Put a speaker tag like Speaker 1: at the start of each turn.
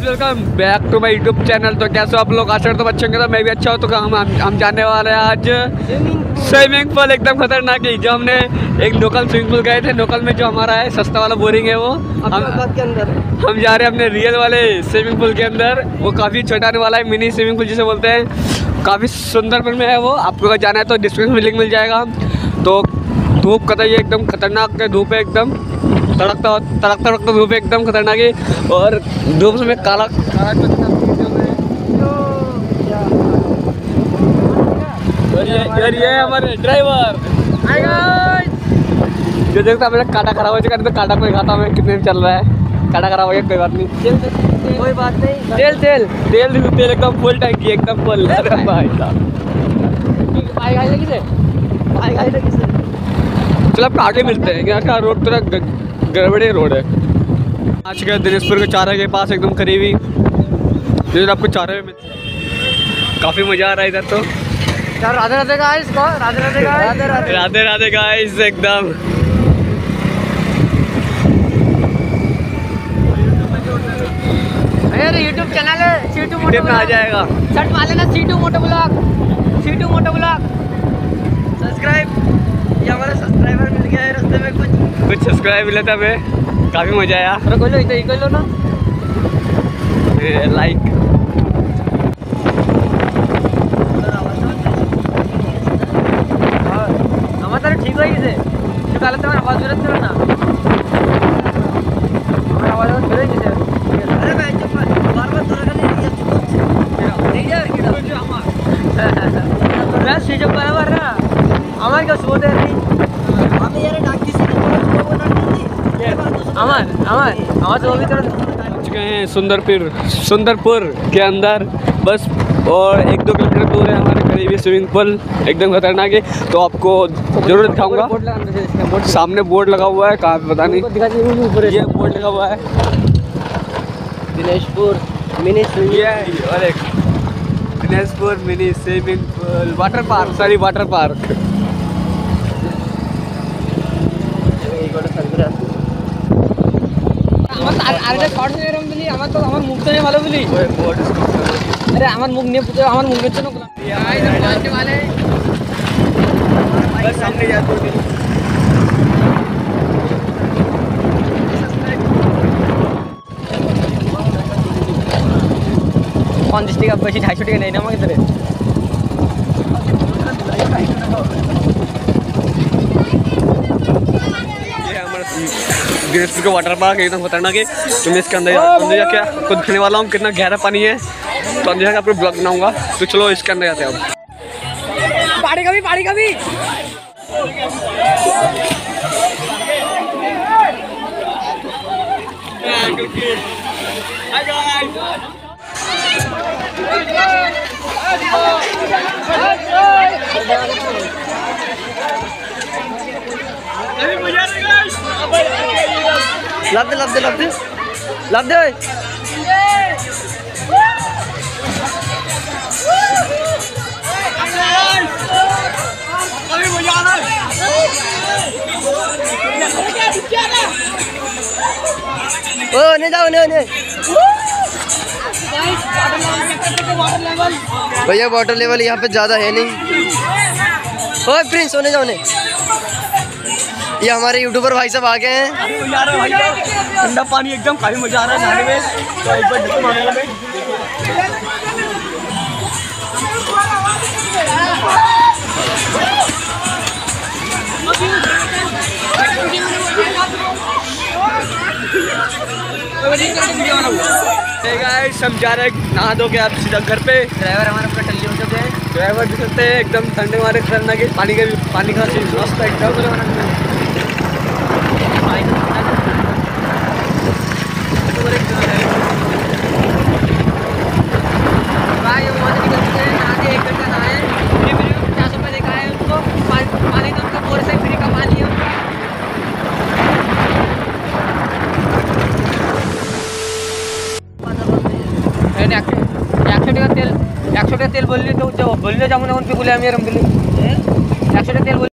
Speaker 1: Guys welcome back to my YouTube channel तो कैसे हो आप लोग? आशा हो अच्छे होंगे तो मैं भी अच्छा हूँ। तो हम हम, जाने वाले हैं आज स्विमिंग पूल एकदम खतरनाक है। जो हमने एक लोकल स्विमिंग पूल गए थे। लोकल में जो हमारा है सस्ता वाला बोरिंग है वो। हम
Speaker 2: के अंदर।
Speaker 1: हम जा रहे हैं अपने रियल वाले स्विमिंग पूल के अंदर। वो काफ़ी छोटा वाला है मिनी स्विमिंग पूल जिसे बोलते हैं। काफ़ी सुंदर में है वो। आपको अगर जाना है तो डिस्क्रिप्शन में लिंक मिल जाएगा। तो धूप कतई एकदम खतरनाक है धूप है एकदम। तड़कता तड़कता तड़कता धूप एकदम खतरनाक है और धूप में काला काला और ये ये हमारे ड्राइवर जो देखता मेरा काटा खराब हो चुका तो काटा कोई खाता मैं कितने में चल रहा है काटा खराब हो गया कोई बात नहीं
Speaker 2: कोई बात नहीं
Speaker 1: तेल तेल तेल तेल एकदम फुल टैंकी एकदम फुल भाई साहब चलो आगे मिलते हैं यहाँ का रोड थोड़ा ग- गड़बड़े रोड है। आज के दिनेशपुर के चारा के पास एकदम करीबी। इधर आपको चारा में काफ़ी मज़ा आ रहा है इधर तो।
Speaker 2: यार राधे राधे गाइस को राधे राधे गाइस राधे राधे।
Speaker 1: राधे राधे गाइस एकदम।
Speaker 2: अरे यूट्यूब चैनल है सीटू मोटो
Speaker 1: में आ जाएगा।
Speaker 2: सर्च मार लेना Situ Moto blog Situ Moto blog subscribe ये हमारा सब्सक्राइबर मिल गया है रास्ते में कुछ
Speaker 1: कुछ सब्सक्राइब मिला था मैं। काफ़ी मज़ा आया।
Speaker 2: अरे कोई लो इतना ही लो ना।
Speaker 1: लाइक
Speaker 2: हाँ, ठीक तो है इसे। काला तुम्हारा आवाज़ बिरत करो ना। हमारा आवाज़ बिरत किसे अरे मैं जब बार बार तो रखा नहीं यार नहीं यार किधर? मैं सीज़न पर आ रहा। আমার কেউ শুতে নেই আমি यार ডাকতেছি আমার আমার আমার তো ভিতরে
Speaker 1: पहुंच गए हैं सुंदरपुर सुंदरपुर के अंदर बस और एक दो किलोमीटर दूर है हमारे करीबी स्विमिंग पूल एकदम खतरनाक है तो आपको जरूर दिखाऊंगा
Speaker 2: बोर्ड लगाना है इसका बोर्ड
Speaker 1: सामने बोर्ड लगा हुआ है कहाँ पे पता नहीं
Speaker 2: दिखा दीजिए ऊपर
Speaker 1: ये बोर्ड लगा हुआ है
Speaker 2: दिनेशपुर मिनी
Speaker 1: ये है और एक Dineshpur mini swimming pool
Speaker 2: water park sorry water park short এরকম আমার তো আমার মুখ নিয়ে ভালো বলি। আরে আমার মুখ নিয়ে পুজো আমার মুখের জন্য পঞ্চাশ টাকা বেশি ঢাইশো টাকা নেই না আমাকে ধরে।
Speaker 1: ग्रेट्स का वाटर पार्क एकदम खतरनाक है। तो मैं इसके अंदर अंदर जाके आपको दिखाने वाला हूँ, कितना गहरा पानी है। तो अंदर जाकर आपको ब्लॉग बनाऊँगा। तो चलो, इसके अंदर जाते हैं अब
Speaker 2: पानी कभी पानी कभी। লাভ দে লাভ দে লাভ দে লাভ দে ওই ओ ने जाओ ने ने भैया वाटर लेवल यहाँ पे ज़्यादा है नहीं ओए प्रिंस होने जाओ ने ये हमारे यूट्यूबर भाई साहब आ गए हैं।
Speaker 1: ठंडा पानी एकदम काफ़ी मज़ा आ रहा है नहाने में। तो एक बार डुबकी मारने लगे। हम जा रहे हैं नहा धो के आप सीधा घर पे।
Speaker 2: ड्राइवर हमारे पूरा टल्ली हो चुके हैं।
Speaker 1: ड्राइवर भी सकते हैं एकदम ठंडे मारे खतरनाक पानी का भी पानी का मस्त एकदम।
Speaker 2: একশো টাকা তেল একশো টাকা তেল বললি তো বললে যেমন এখন কি বলে আমি এরম বলি একশো টাকা তেল বললি